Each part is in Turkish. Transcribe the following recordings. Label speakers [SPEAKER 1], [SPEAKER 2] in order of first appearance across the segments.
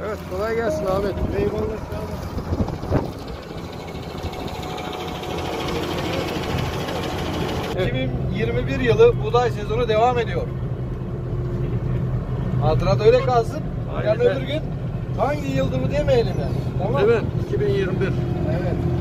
[SPEAKER 1] Evet kolay gelsin Ahmet.
[SPEAKER 2] Eyvallah.
[SPEAKER 1] 2021 yılı buğday sezonu devam ediyor. Hatırada öyle kalsın. Yarın
[SPEAKER 2] Aynen.
[SPEAKER 1] öbür gün hangi yıldı bu demeyelim yani. Tamam.
[SPEAKER 2] Evet 2021.
[SPEAKER 1] Evet.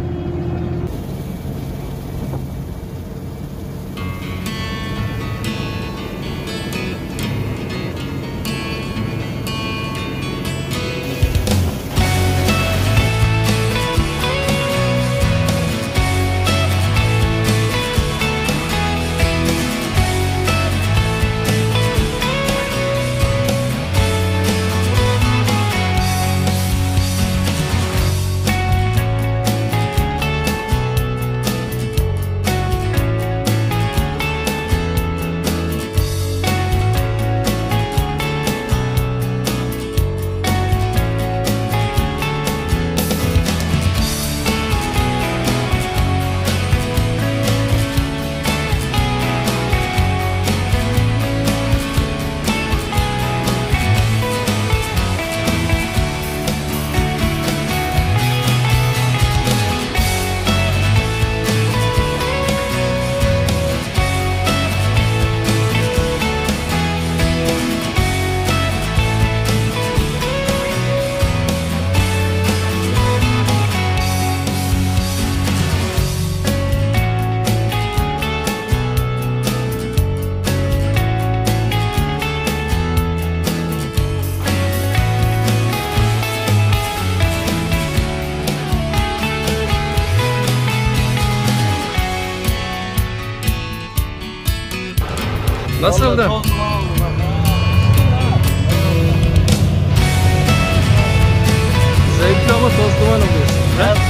[SPEAKER 2] Nasıldı?
[SPEAKER 1] Zevkli ama toz duman oluyorsun.
[SPEAKER 2] Ben